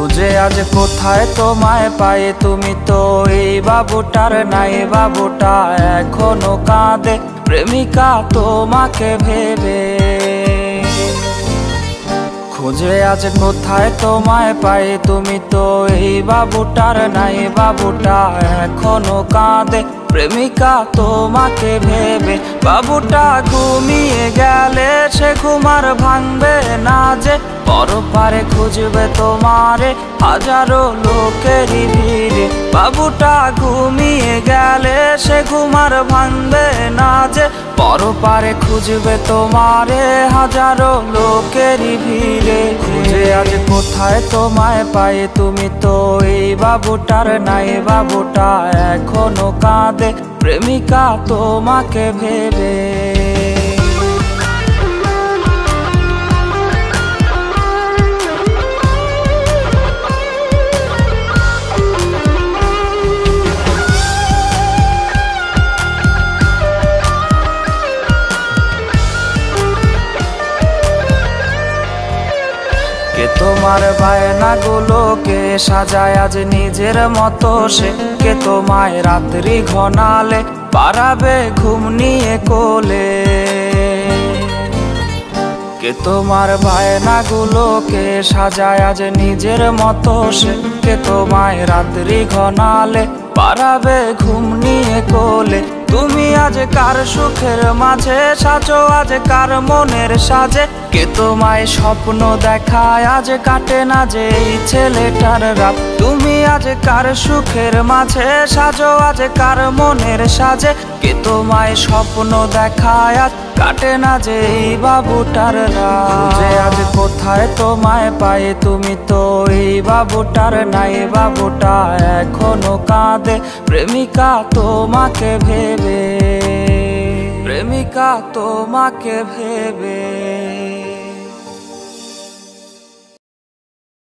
আজ কোথায় তোমায় পায়ে তুমি তো এই বাবুটার নাই। বাবুটা এখনও কাঁদে। প্রেমিকা তোমাকে ভেবে। খুঁজে আজ কোথায় তোমায় পায়ে তুমি তো এই বাবুটার নাই। বাবুটা এখনও কাঁদে। প্রেমিকা তোমাকে ভেবে। বাবুটা ঘুমিয়ে গেলে সে ঘুমার ভাঙবে না যে, পরপারে খুঁজবে তোমারে হাজারো লোকেরই ভিড়ে। বাবুটা ঘুমিয়ে গেলে সে ঘুমার ভাঙবে না যে, পরপারে খুঁজবে তোমারে হাজারো লোকেরই ভিড়ে। খুঁজে আজ কোথায় তোমায় পায়ে তুমি তো এই বাবুটার নাই। বাবুটা এখনও কাঁদে, প্রেমিকা তোমাকে ভেবে। কে তোমার বায়না গুলোকে সাজায়? আজ নিজের মতো সে কে তোমায় রাত্রি ঘনালে পারাবে ঘুম নিয়ে কোলে? কে তোমার বায়না গুলোকে সাজায়? আজ নিজের মতো সে কে তোমায় রাত্রি ঘনালে পারাবে ঘুম নিয়ে কোলে? তুমি আজ কার সুখের মাঝে সাজো? আজ কার মনের সাজে? কে তোমায় স্বপ্ন দেখায়? আজ কাটে না যে এই ছেলেটার রাত। তুমি আজ কার সুখের মাঝে? সাজো আজ কার মনের সাজে? কে তোমায় স্বপ্ন দেখায়? আজ কাটে না যে এই বাবুটার রাত। আজ কোথায় তোমায় পায়ে? তুমি তো এই বাবুটার নাই। বাবুটা এখনও কাঁদে। প্রেমিকা তোমাকে ভেবে প্রেমিকা তোমাকে ভেবে